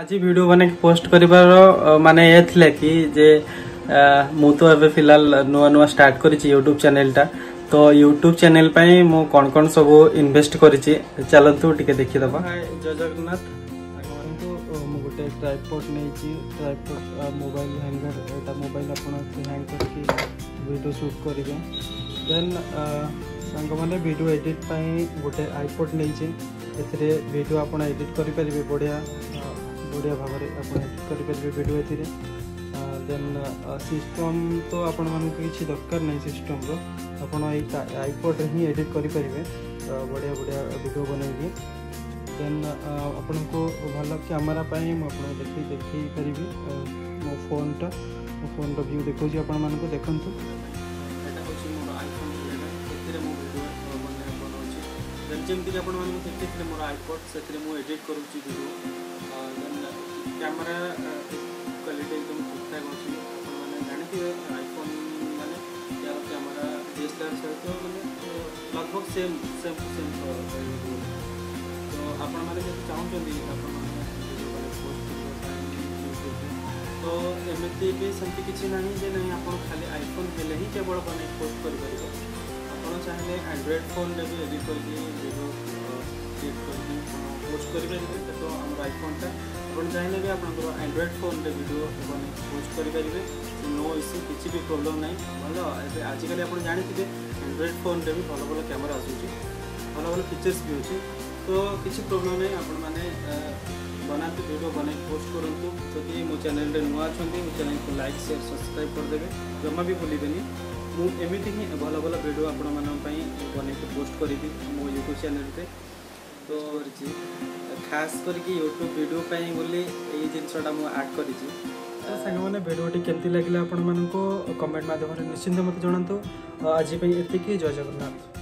आज भिड मैंने पोस्ट कर माने ये कि जे मु तो एवं फिलहाल नुआ नुआ स्टार्ट कर यूट्यूब चैनलटा तो यूट्यूब चैनल पाई मु कौन कौन सब इनभेस्ट कर चलतु टे देखीद जय जगन्नाथ गोटे ट्राइपोर्ट नहीं ट्राइपोर्ट मोबाइल हैंगर एटा मोबाइल आपड़ हैंग करके भिड सुट करेंगे देन सांग मैंने भिड एडिट गोटे आईपोर्ट नहीं भिड आप एडिट करें बढ़िया ଓଡ଼ିଆ ଭାବରେ ଆପଣ ଏଡ଼ିଟ୍ କରିପାରିବେ ଭିଡ଼ିଓ ଏଥିରେ ଦେନ୍ ସିଷ୍ଟମ୍ ତ ଆପଣମାନଙ୍କୁ କିଛି ଦରକାର ନାହିଁ ସିଷ୍ଟମ୍ର ଆପଣ ଏଇ ଆଇପଡ଼୍ରେ ହିଁ ଏଡ଼ିଟ୍ କରିପାରିବେ ବଢ଼ିଆ ବଢ଼ିଆ ଭିଡ଼ିଓ ବନେଇକି ଦେନ୍ ଆପଣଙ୍କୁ ଭଲ କ୍ୟାମେରା ପାଇଁ ମୁଁ ଆପଣଙ୍କୁ ଦେଖେଇ ଦେଖେଇ ପାରିବି ମୋ ଫୋନ୍ଟା ମୋ ଫୋନ୍ର ଭ୍ୟୁ ଦେଖାଉଛି ଆପଣମାନଙ୍କୁ ଦେଖନ୍ତୁ ଏଇଟା ହେଉଛି ମୋର ଆଇଫୋନ୍ ଏଥିରେ ମୁଁ ଭିଡ଼ିଓ ବନେଇବା ବନାଉଛି ଦେନ୍ ଯେମିତିକି ଆପଣମାନଙ୍କୁ ଦେଖିଥିଲେ ମୋର ଆଇପଡ଼୍ ସେଥିରେ ମୁଁ ଏଡ଼ିଟ୍ କରୁଛି ଭିଡ଼ିଓ कैमरा क्वालिटी एकदम ठीक ठाक अच्छे मैंने जानते हैं आईफोन मैंने यार camera D S L R सहित मैंने लगभग सेम सेम टू सेम तो आपने चाहते तो एमती भी सेमती किसी ना जे ना आप खाली आईफोन हेले ही केवल मैंने पोस्ट कर चाहिए आंड्रेड फोन में भी एडिट करके पोस्ट करेंगे तो आम आईफोन ଆପଣ ଚାହିଁଲେ ବି ଆପଣଙ୍କର ଆଣ୍ଡ୍ରଏଡ଼୍ ଫୋନ୍ରେ ଭିଡ଼ିଓ ବନେଇ ପୋଷ୍ଟ କରିପାରିବେ ନୋ ଇସ୍ୟୁ କିଛି ବି ପ୍ରୋବ୍ଲେମ୍ ନାହିଁ ଭଲ ଏବେ ଆଜିକାଲି ଆପଣ ଜାଣିଥିବେ ଆଣ୍ଡ୍ରଏଡ଼୍ ଫୋନ୍ରେ ବି ଭଲ ଭଲ କ୍ୟାମେରା ଆସୁଛି ଭଲ ଭଲ ଫିଚର୍ସ ବି ଅଛି ତ କିଛି ପ୍ରୋବ୍ଲେମ୍ ନାହିଁ ଆପଣମାନେ ବନାନ୍ତୁ ଭିଡ଼ିଓ ବନେଇ ପୋଷ୍ଟ କରନ୍ତୁ ଯଦି ମୋ ଚ୍ୟାନେଲ୍ରେ ନୂଆ ଅଛନ୍ତି ମୋ ଚ୍ୟାନେଲ୍କୁ ଲାଇକ୍ ସେୟାର୍ ସବସ୍କ୍ରାଇବ୍ କରିଦେବେ ଜମା ବି ଭୁଲିବେନି ମୁଁ ଏମିତି ହିଁ ଭଲ ଭଲ ଭିଡ଼ିଓ ଆପଣମାନଙ୍କ ପାଇଁ ବନେଇକି ପୋଷ୍ଟ କରିବି ମୋ ୟୁଟ୍ୟୁବ୍ ଚ୍ୟାନେଲ୍ରେ ତ ଖାସ୍ କରିକି ୟୁଟ୍ୟୁବ୍ ଭିଡ଼ିଓ ପାଇଁ ବୋଲି ଏଇ ଜିନିଷଟା ମୁଁ ଆଡ଼୍ କରିଛି ତ ସାଙ୍ଗମାନେ ଭିଡ଼ିଓଟି କେମିତି ଲାଗିଲା ଆପଣମାନଙ୍କୁ କମେଣ୍ଟ ମାଧ୍ୟମରେ ନିଶ୍ଚିନ୍ତ ମୋତେ ଜଣାନ୍ତୁ ଆଜି ପାଇଁ ଏତିକି ଜୟ ଜଗନ୍ନାଥ